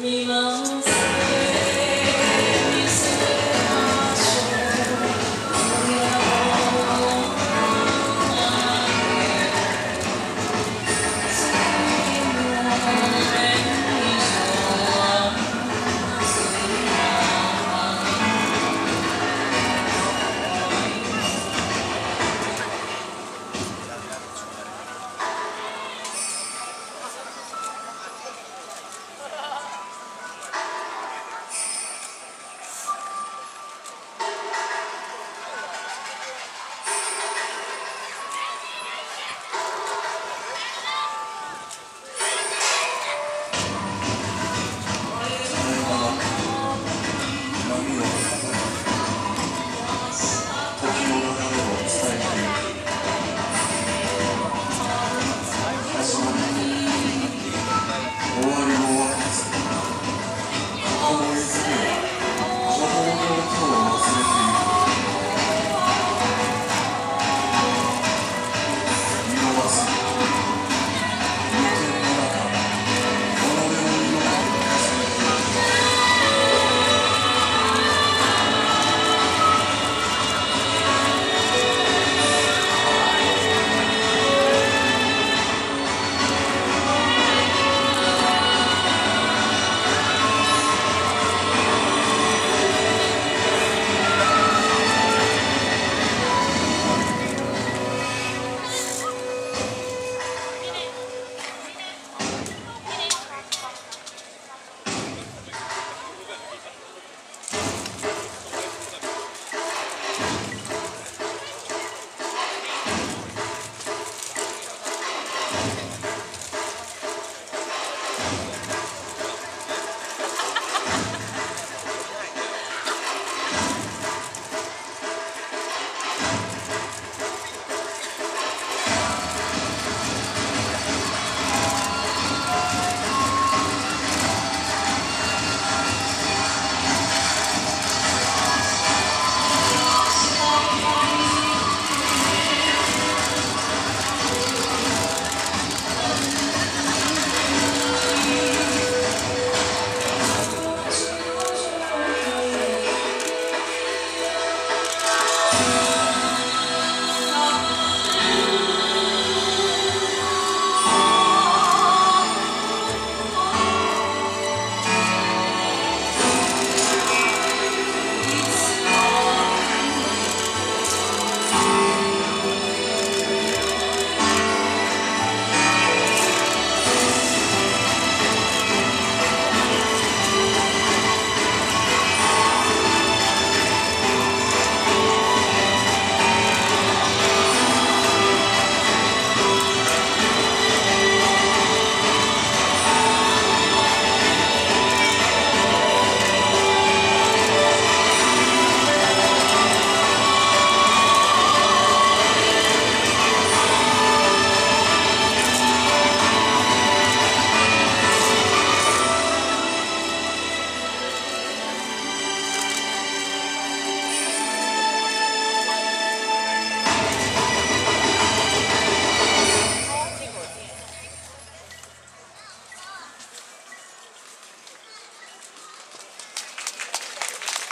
見ま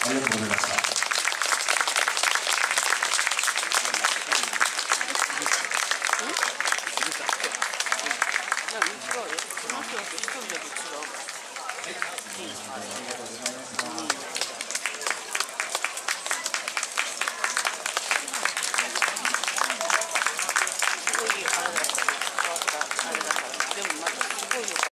ありがとうございました。一人だけ違う。